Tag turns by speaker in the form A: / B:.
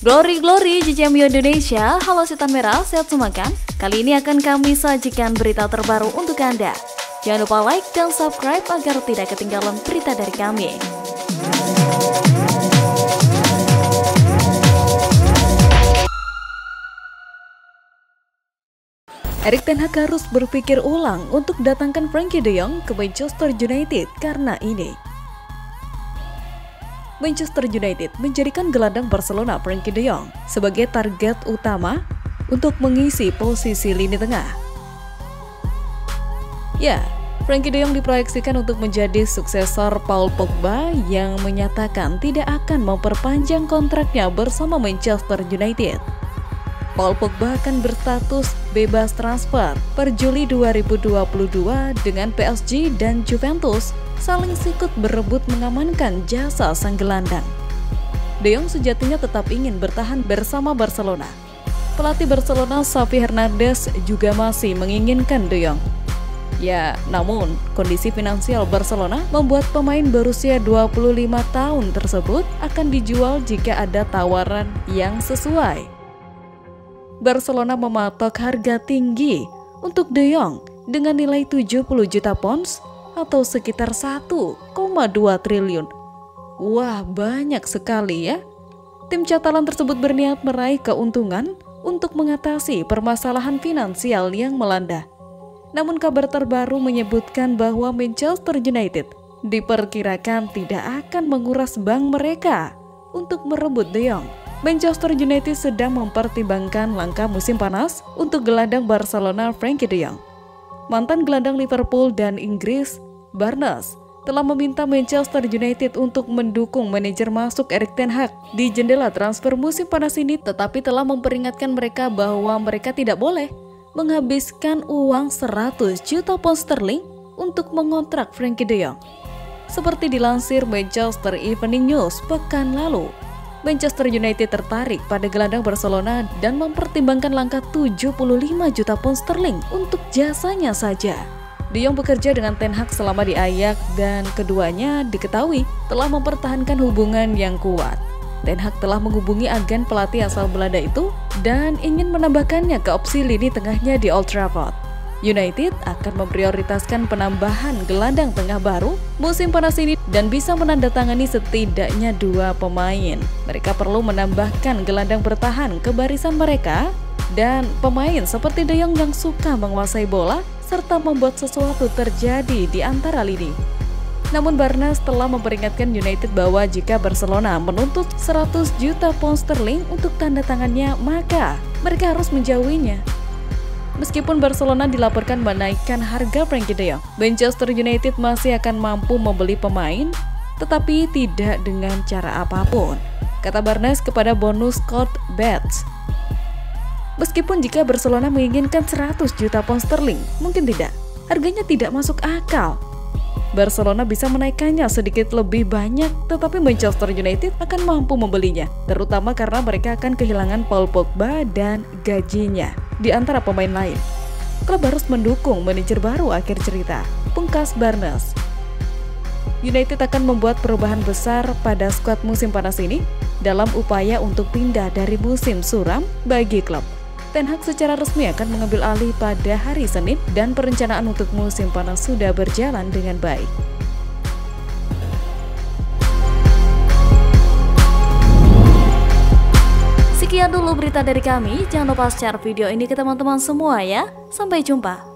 A: Glory Glory JJMU Indonesia, halo setan merah, sehat semua kan? Kali ini akan kami sajikan berita terbaru untuk Anda. Jangan lupa like dan subscribe agar tidak ketinggalan berita dari kami. Erik Ten Hag harus berpikir ulang untuk datangkan Frankie De Jong ke Manchester United karena ini. Manchester United menjadikan gelandang Barcelona Frankie de Jong sebagai target utama untuk mengisi posisi lini tengah. Ya, Frankie de Jong diproyeksikan untuk menjadi suksesor Paul Pogba yang menyatakan tidak akan memperpanjang kontraknya bersama Manchester United. Paul Pogba akan berstatus bebas transfer per Juli 2022 dengan PSG dan Juventus saling sikut berebut mengamankan jasa sang gelandang. De Jong sejatinya tetap ingin bertahan bersama Barcelona. Pelatih Barcelona Xavi Hernandez juga masih menginginkan De Jong. Ya, namun kondisi finansial Barcelona membuat pemain berusia 25 tahun tersebut akan dijual jika ada tawaran yang sesuai. Barcelona mematok harga tinggi untuk De Jong dengan nilai 70 juta pounds atau sekitar 1,2 triliun. Wah, banyak sekali ya. Tim Catalan tersebut berniat meraih keuntungan untuk mengatasi permasalahan finansial yang melanda. Namun kabar terbaru menyebutkan bahwa Manchester United diperkirakan tidak akan menguras bank mereka untuk merebut De Jong. Manchester United sedang mempertimbangkan langkah musim panas untuk gelandang Barcelona Frankie de Jong. Mantan gelandang Liverpool dan Inggris, Barnes, telah meminta Manchester United untuk mendukung manajer masuk Erik Ten Hag di jendela transfer musim panas ini tetapi telah memperingatkan mereka bahwa mereka tidak boleh menghabiskan uang 100 juta pound sterling untuk mengontrak Frankie de Jong. Seperti dilansir Manchester Evening News pekan lalu, Manchester United tertarik pada gelandang Barcelona dan mempertimbangkan langkah 75 juta pound sterling untuk jasanya saja. De Jong bekerja dengan Ten Hag selama di Ajax dan keduanya diketahui telah mempertahankan hubungan yang kuat. Ten Hag telah menghubungi agen pelatih asal Belanda itu dan ingin menambahkannya ke opsi lini tengahnya di Old Trafford. United akan memprioritaskan penambahan gelandang tengah baru musim panas ini dan bisa menandatangani setidaknya dua pemain. Mereka perlu menambahkan gelandang bertahan ke barisan mereka dan pemain seperti De Jong yang suka menguasai bola serta membuat sesuatu terjadi di antara lini. Namun Barnes telah memperingatkan United bahwa jika Barcelona menuntut 100 juta pound sterling untuk tanda tangannya, maka mereka harus menjauhinya. Meskipun Barcelona dilaporkan menaikkan harga Frankie de Jong, Manchester United masih akan mampu membeli pemain, tetapi tidak dengan cara apa pun, kata Barnes kepada bonus Scott Betts. Meskipun jika Barcelona menginginkan 100 juta pound sterling, mungkin tidak. Harganya tidak masuk akal. Barcelona bisa menaikkannya sedikit lebih banyak, tetapi Manchester United akan mampu membelinya, terutama karena mereka akan kehilangan Paul Pogba dan gajinya, di antara pemain lain. Klub harus mendukung manajer baru akhir cerita, pungkas Barnes. United akan membuat perubahan besar pada skuad musim panas ini dalam upaya untuk pindah dari musim suram bagi klub. Ten Hag secara resmi akan mengambil alih pada hari Senin dan perencanaan untuk musim panas sudah berjalan dengan baik. Sekian dulu berita dari kami. Jangan lupa share video ini ke teman-teman semua ya. Sampai jumpa.